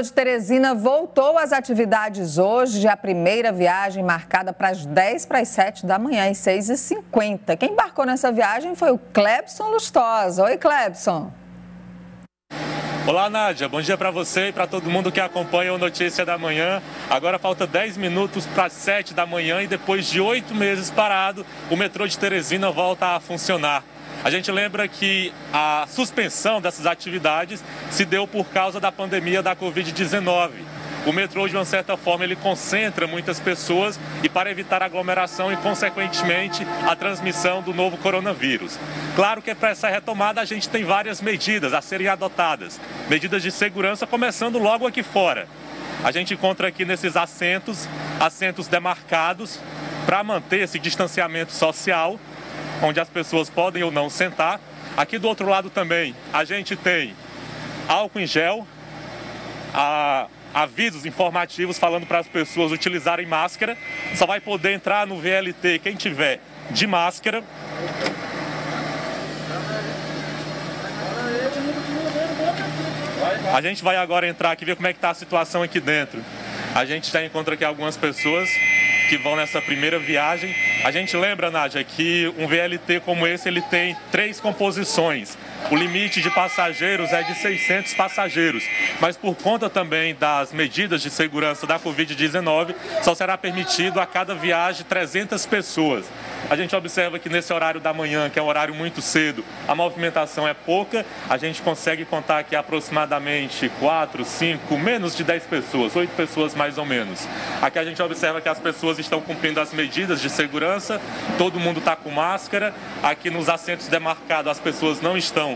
de Teresina voltou às atividades hoje, a primeira viagem marcada para as 10 para as 7 da manhã, às 6h50. Quem embarcou nessa viagem foi o Clebson Lustosa. Oi, Clebson. Olá, Nádia. Bom dia para você e para todo mundo que acompanha o Notícia da Manhã. Agora falta 10 minutos para 7 da manhã e depois de oito meses parado, o metrô de Teresina volta a funcionar. A gente lembra que a suspensão dessas atividades se deu por causa da pandemia da Covid-19. O metrô, de uma certa forma, ele concentra muitas pessoas e para evitar aglomeração e, consequentemente, a transmissão do novo coronavírus. Claro que para essa retomada a gente tem várias medidas a serem adotadas. Medidas de segurança começando logo aqui fora. A gente encontra aqui nesses assentos, assentos demarcados para manter esse distanciamento social onde as pessoas podem ou não sentar. Aqui do outro lado também a gente tem álcool em gel, a, avisos informativos falando para as pessoas utilizarem máscara. Só vai poder entrar no VLT quem tiver de máscara. A gente vai agora entrar aqui ver como é que está a situação aqui dentro. A gente já encontra aqui algumas pessoas que vão nessa primeira viagem. A gente lembra, Nádia, que um VLT como esse ele tem três composições. O limite de passageiros é de 600 passageiros, mas por conta também das medidas de segurança da Covid-19, só será permitido a cada viagem 300 pessoas. A gente observa que nesse horário da manhã, que é um horário muito cedo, a movimentação é pouca. A gente consegue contar aqui aproximadamente 4, 5, menos de 10 pessoas, 8 pessoas mais ou menos. Aqui a gente observa que as pessoas estão cumprindo as medidas de segurança, todo mundo está com máscara. Aqui nos assentos demarcados as pessoas não estão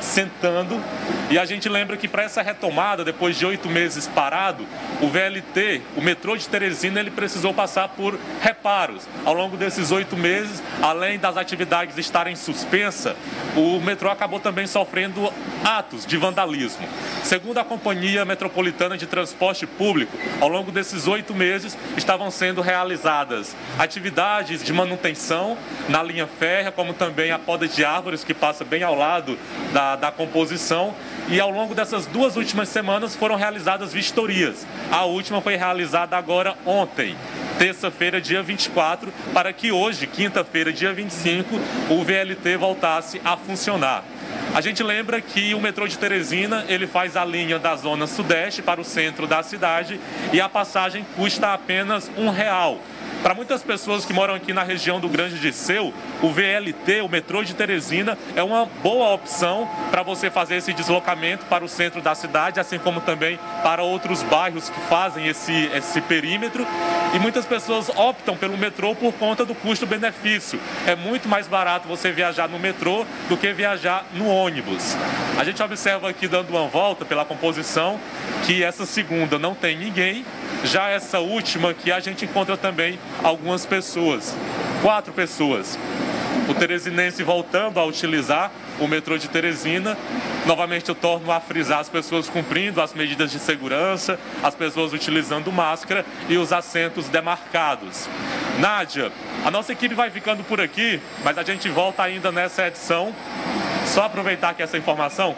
sentando. E a gente lembra que para essa retomada, depois de oito meses parado, o VLT, o metrô de Teresina, ele precisou passar por reparos. Ao longo desses oito meses, além das atividades estarem suspensas, o metrô acabou também sofrendo atos de vandalismo. Segundo a Companhia Metropolitana de Transporte Público, ao longo desses oito meses estavam sendo realizadas atividades de manutenção na linha férrea, como também a poda de árvores que passa bem ao lado da, da composição e ao longo dessas duas últimas semanas foram realizadas vistorias. A última foi realizada agora ontem, terça-feira, dia 24, para que hoje, quinta-feira, dia 25, o VLT voltasse a funcionar. A gente lembra que o metrô de Teresina, ele faz a linha da zona sudeste para o centro da cidade e a passagem custa apenas um real. Para muitas pessoas que moram aqui na região do Grande de Seu, o VLT, o metrô de Teresina, é uma boa opção para você fazer esse deslocamento para o centro da cidade, assim como também para outros bairros que fazem esse, esse perímetro. E muitas pessoas optam pelo metrô por conta do custo-benefício. É muito mais barato você viajar no metrô do que viajar no ônibus. A gente observa aqui, dando uma volta pela composição, que essa segunda não tem ninguém, já essa última que a gente encontra também algumas pessoas, quatro pessoas. O teresinense voltando a utilizar o metrô de Teresina. Novamente eu torno a frisar as pessoas cumprindo as medidas de segurança, as pessoas utilizando máscara e os assentos demarcados. Nádia, a nossa equipe vai ficando por aqui, mas a gente volta ainda nessa edição. Só aproveitar aqui essa informação,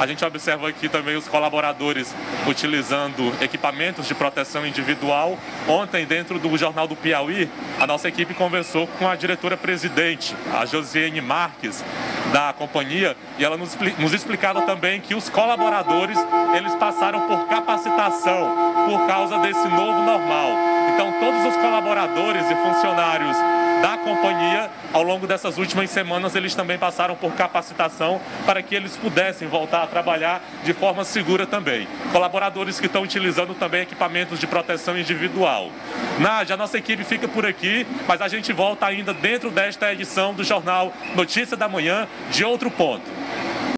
a gente observa aqui também os colaboradores utilizando equipamentos de proteção individual. Ontem, dentro do Jornal do Piauí, a nossa equipe conversou com a diretora-presidente, a Josiane Marques, da companhia, e ela nos, explicava também que os colaboradores, eles passaram por capacitação por causa desse novo normal. Então, todos os colaboradores e funcionários da companhia, ao longo dessas últimas semanas, eles também passaram por capacitação para que eles pudessem voltar a trabalhar de forma segura também. Colaboradores que estão utilizando também equipamentos de proteção individual. Nádia, a nossa equipe fica por aqui, mas a gente volta ainda dentro desta edição do jornal Notícia da Manhã de outro ponto.